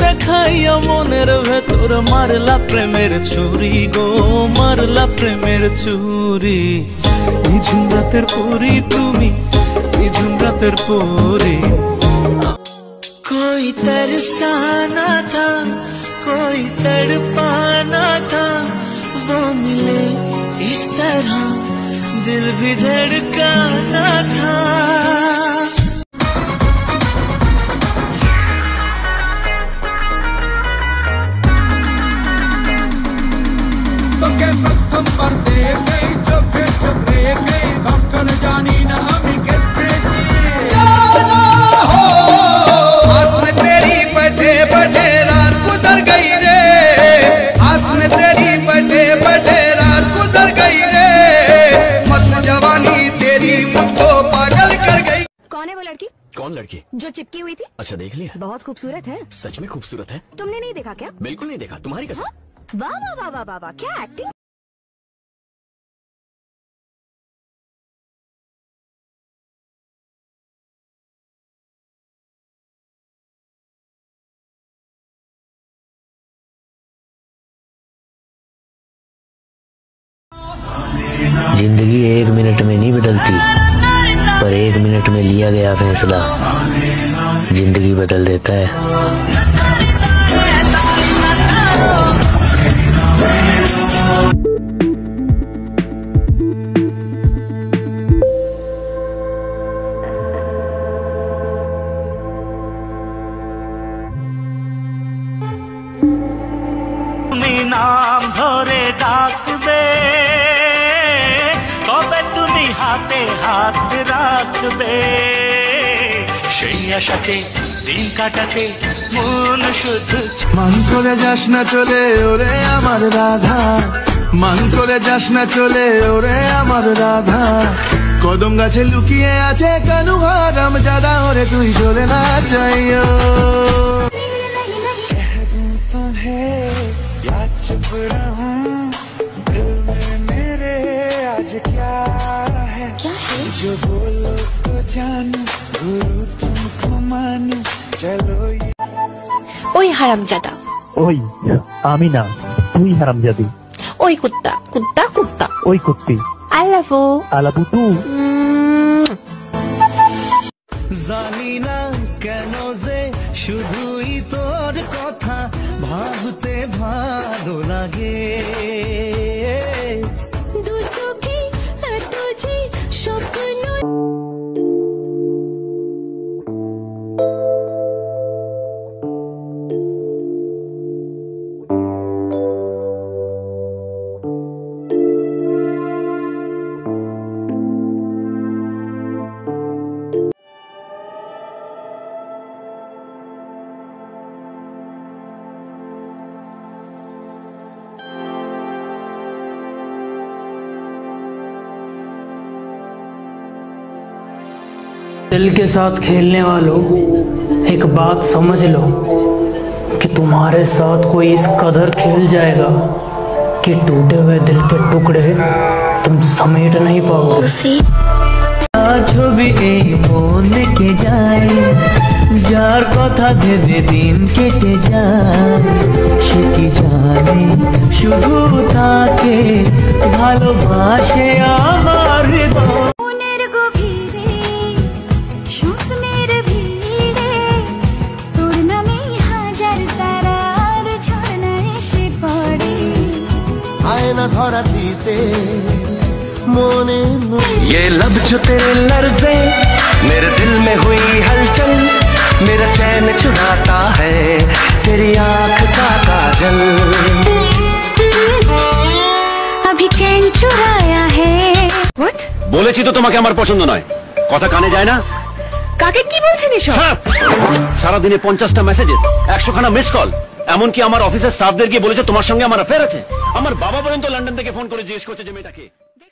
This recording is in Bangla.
দেখাইয়া মনের ভেতর মারলা প্রেমের ছুরি গো মারলা প্রেমের ছুরি নিঝুম রাতের পরি তুমি নিঝুম রাতের পরি कोई तरसाना था कोई तड़पाना था वो मिले इस तरह दिल भी धड़काना था लड़की। जो चिपकी हुई थी। अच्छा देख लिया। बहुत खूबसूरत है। सच में खूबसूरत है। तुमने नहीं देखा क्या? बिल्कुल नहीं देखा। तुम्हारी कसम। हाँ? वाह वाह वाह वाह वाह वाह क्या एक्टिंग ज़िंदगी एक मिनट में नहीं बदलती। पर एक मिनट में लिया गया फैसला जिंदगी बदल देता है তুমি নাম ধরে ডাকবে কবে তুমি হাতে হাত রাখবে সেই আশাতে দিন কাটাতে মন শুধু মান করে যাস না চলে ওরে আমার রাধা। মান করে যাস না চলে ওরে আমার রাধা। কদম গাছে লুকিয়ে আছে কানু হারাম জাদা ওরে তুই চলে না যাইও। ওই হারামজাদা ওই আমি না তুই হারামজাদি। ওই কুত্তা কুত্তা কুত্তা। ওই কুত্তি। আই লাভ ইউ আলাবু তু জানি না কেন যে শুধুই তোর কথা ভাবতে ভালো লাগে। दिल के साथ खेलने वालों एक बात समझ लो कि तुम्हारे साथ कोई इस कदर खेल जाएगा कि टूटे हुए दिल के टुकड़े तुम समेट नहीं पाओगे ছবি এই মন কে যায় যার কথা ভেবে দিন কেটে যায় সে কি জানে শুধু তাকে ভালোবাসে আমার হৃদয় আয়না ধরা দিতে মনে ये लब जो तेरे लर्जे मेरे दिल में हुई हलचल मेरा चैन चुराता है तेरी आंख का काजल अभी चैन चुराया है হোয়াট বলেছি তো তোমাকে আমার পছন্দ নয় কথা কানে যায় না কাকে কি বলছেন এসব সারাদিনে পঞ্চাশটা মেসেজেস একশো খানা মিস কল এমনকি আমার অফিসের স্টাফদের গিয়ে বলেছে, তোমার সঙ্গে আমার অ্যাফেয়ার আছে? আমার বাবা পর্যন্ত লন্ডন থেকে ফোন করে জিজ্ঞেস করছে যে মেয়েটাকে